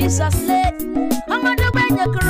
Jesus eh? le Amadu benye kurota kigwawo